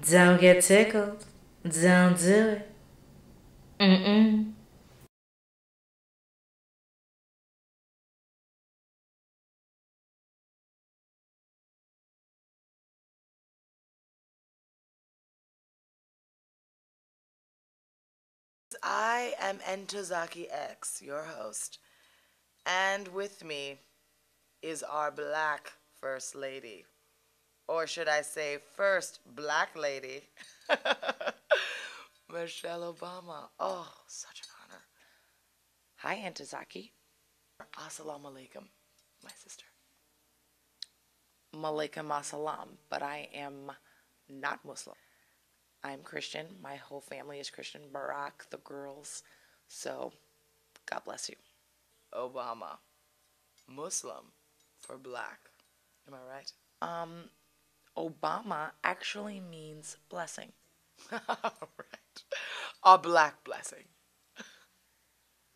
Don't get tickled. Don't do it. Mm-mm. I am Entozaki X, your host, and with me is our black first lady, or should I say, first black lady, Michelle Obama. Oh, such an honor. Hi, Antizaki. Assalamu alaikum, my sister. Malaikum assalam, but I am not Muslim. I'm Christian. My whole family is Christian. Barack, the girls. So, God bless you. Obama, Muslim for black. Am I right? Um, Obama actually means blessing. right. A black blessing.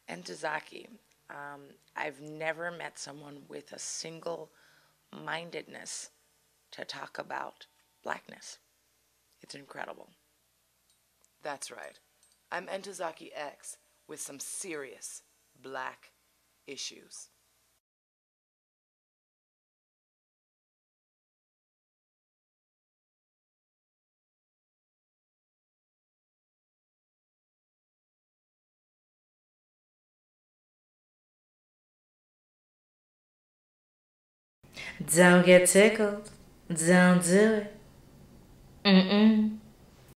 And Tazaki, um, I've never met someone with a single mindedness to talk about blackness. It's incredible. That's right. I'm Entozaki X with some serious black issues. Don't get tickled. Don't do it. Mm-mm.